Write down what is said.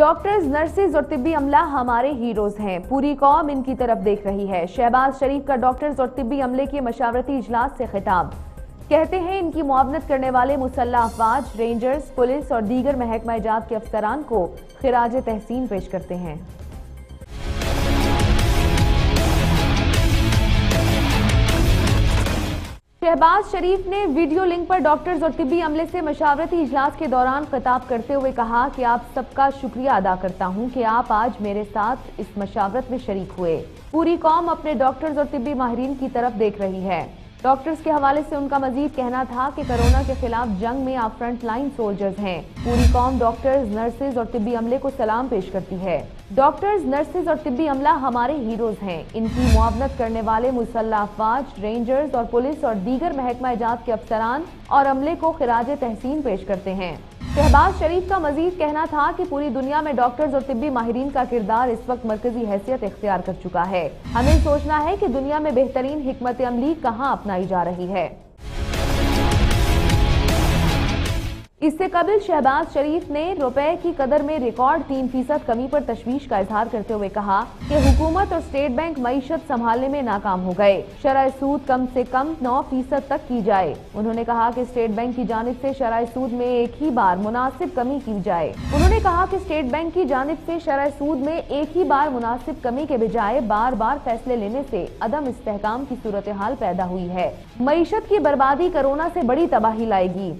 Doctors nurses और तिब्बी अमला हमारे हीरोज हैं। पूरी कौम इनकी तरफ़ देख रही है। शहबाज शरीफ का डॉक्टर्स और तिब्बी अमले के मशावरती इजलास से खिताब। कहते हैं, इनकी मुआवनत करने वाले मुसल्ला अफवाज, रेंजर्स, पुलिस और दीगर महकमा जात के अफसरान को खराज तहसीन पेश करते हैं। शहबाज शरीफ ने वीडियो लिंक पर डॉक्टर्स और तिबी अमले से मशावरती इजलास के दौरान खिताब करते हुए कहा कि आप सबका शुक्रिया अदा करता हूँ कि आप आज मेरे साथ इस मशावरत में शरीक हुए। पूरी कौम अपने डॉक्टर्स और तिबी माहरीन की तरफ़ देख रही है। डॉक्टर्स के हवाले से उनका मजीद कहना था कि कोरोना के खिलाफ जंग में आप फ्रंट लाइन सोल्जर्स हैं। पूरी कौम डॉक्टर्स नर्सेज और तिब्बी अमले को सलाम पेश करती है। डॉक्टर्स नर्सेज और तिब्बी अमला हमारे हीरोज हैं। इनकी मुआवनत करने वाले मुसल्ला अफवाज रेंजर्स और पुलिस और दीगर महकमा एजाज के अफसरान और अमले को खराज तहसीन पेश करते हैं। शहबाज शरीफ का मजीद कहना था कि पूरी दुनिया में डॉक्टर्स और तिब्बी माहरीन का किरदार इस वक्त मरकजी हैसियत इख्तियार कर चुका है। हमें सोचना है कि दुनिया में बेहतरीन हमत अमली कहाँ अपनाई जा रही है। इससे कबल शहबाज शरीफ ने रुपए की कदर में रिकॉर्ड तीन फ़ीसद कमी पर तशवीश का इजहार करते हुए कहा कि हुकूमत और स्टेट बैंक मीशत संभालने में नाकाम हो गए। शराय सूद कम से कम नौ फ़ीसद तक की जाए। उन्होंने कहा कि स्टेट बैंक की जानब से शराय सूद में एक ही बार मुनासिब कमी की जाए उन्होंने कहा कि स्टेट बैंक की जानब से शराय सूद में एक ही बार मुनासिब कमी के बजाय बार बार फैसले लेने से अदम इस्तेकाम की सूरत हाल पैदा हुई है। मीशत की बर्बादी कोरोना से बड़ी तबाही लाएगी।